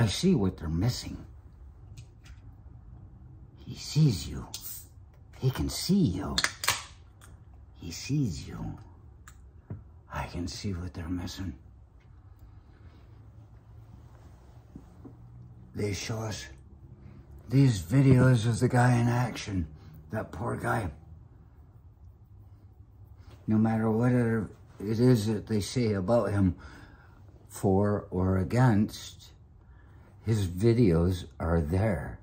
I see what they're missing. He sees you. He can see you. He sees you. I can see what they're missing. They show us these videos of the guy in action. That poor guy. No matter what it is that they say about him, for or against, his videos are there.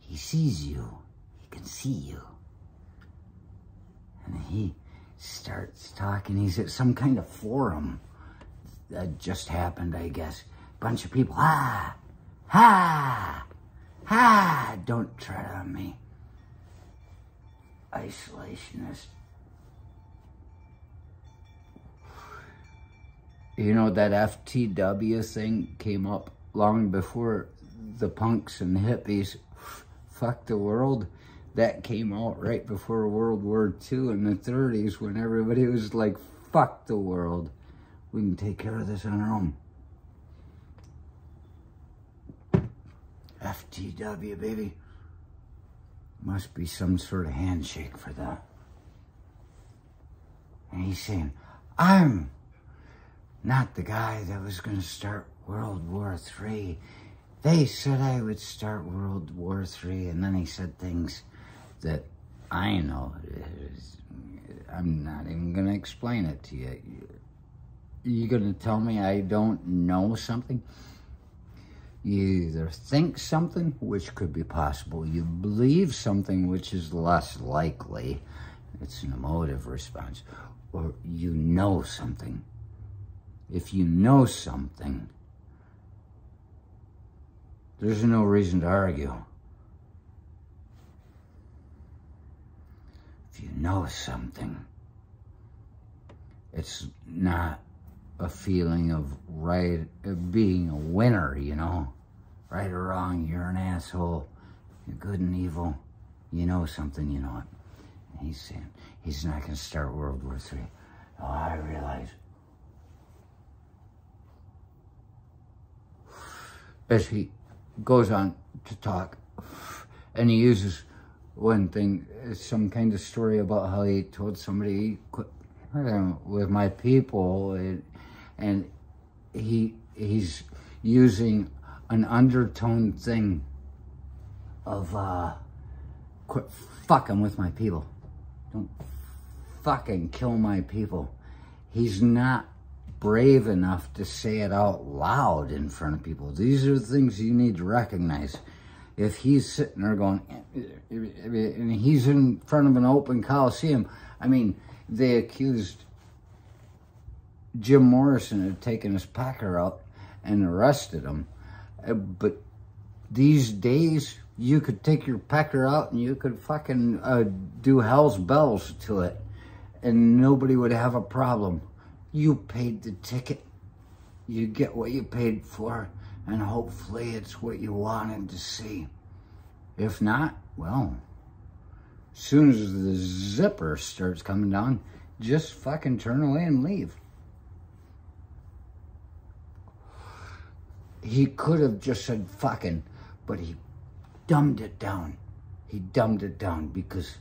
He sees you. He can see you. And he starts talking. He's at some kind of forum that just happened, I guess. Bunch of people, ha, ha, ha, don't tread on me. Isolationist. You know, that FTW thing came up long before the punks and hippies fuck the world. That came out right before World War II in the 30s when everybody was like, fuck the world. We can take care of this on our own. FTW, baby. Must be some sort of handshake for that. And he's saying, I'm not the guy that was going to start World War III. They said I would start World War III, and then he said things that I know. I'm not even going to explain it to you. You're going to tell me I don't know something? You either think something, which could be possible. You believe something, which is less likely. It's an emotive response. Or you know something. If you know something, there's no reason to argue. If you know something, it's not a feeling of right, of being a winner, you know? Right or wrong, you're an asshole, you're good and evil, you know something, you know it. And he's saying, he's not going to start World War III. Oh, I realize. As he goes on to talk, and he uses one thing, some kind of story about how he told somebody, he quit with my people, and, and he he's using an undertone thing of uh, quit fucking with my people. Don't fucking kill my people. He's not brave enough to say it out loud in front of people. These are the things you need to recognize. If he's sitting there going, and he's in front of an open coliseum, I mean, they accused Jim Morrison of taking his packer out and arrested him. Uh, but these days, you could take your pecker out and you could fucking uh, do hell's bells to it and nobody would have a problem. You paid the ticket. You get what you paid for, and hopefully it's what you wanted to see. If not, well, as soon as the zipper starts coming down, just fucking turn away and leave. He could have just said fucking, but he dumbed it down. He dumbed it down because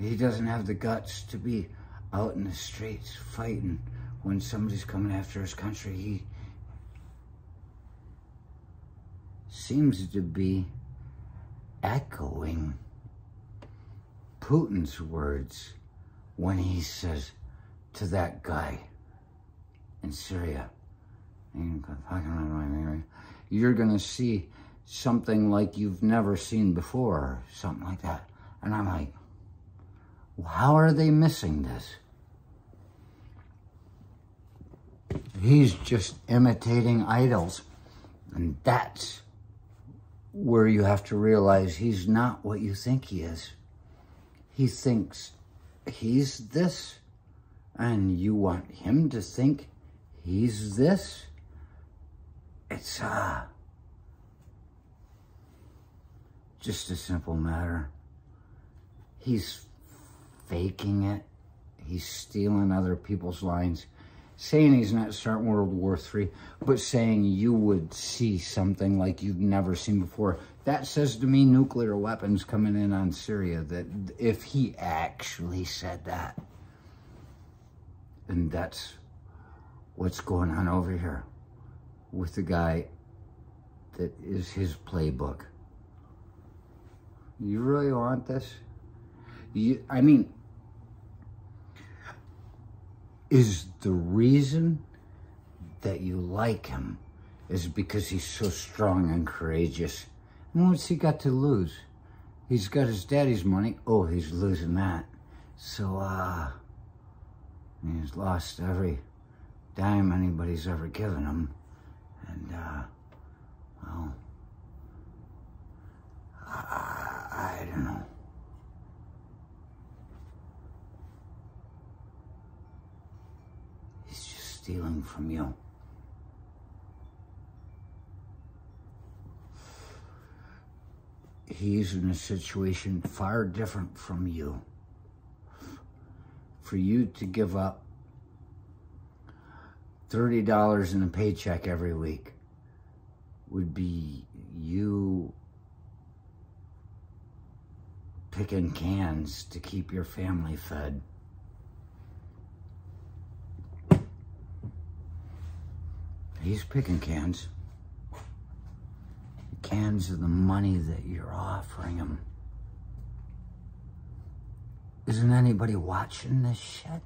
he doesn't have the guts to be out in the streets fighting when somebody's coming after his country. He seems to be echoing Putin's words when he says to that guy in Syria, you're going to see something like you've never seen before, or something like that. And I'm like, how are they missing this? He's just imitating idols. And that's where you have to realize he's not what you think he is. He thinks he's this, and you want him to think he's this. It's uh, just a simple matter. He's faking it. He's stealing other people's lines saying he's not starting World War III, but saying you would see something like you've never seen before. That says to me nuclear weapons coming in on Syria, that if he actually said that, and that's what's going on over here with the guy that is his playbook. You really want this? You, I mean, is the reason that you like him is because he's so strong and courageous. And what's he got to lose? He's got his daddy's money. Oh, he's losing that. So, uh, he's lost every dime anybody's ever given him. And, uh, well, I, I don't know. He's just stealing from you. He's in a situation far different from you. For you to give up $30 in a paycheck every week would be you picking cans to keep your family fed. He's picking cans. Cans of the money that you're offering him. Isn't anybody watching this shit?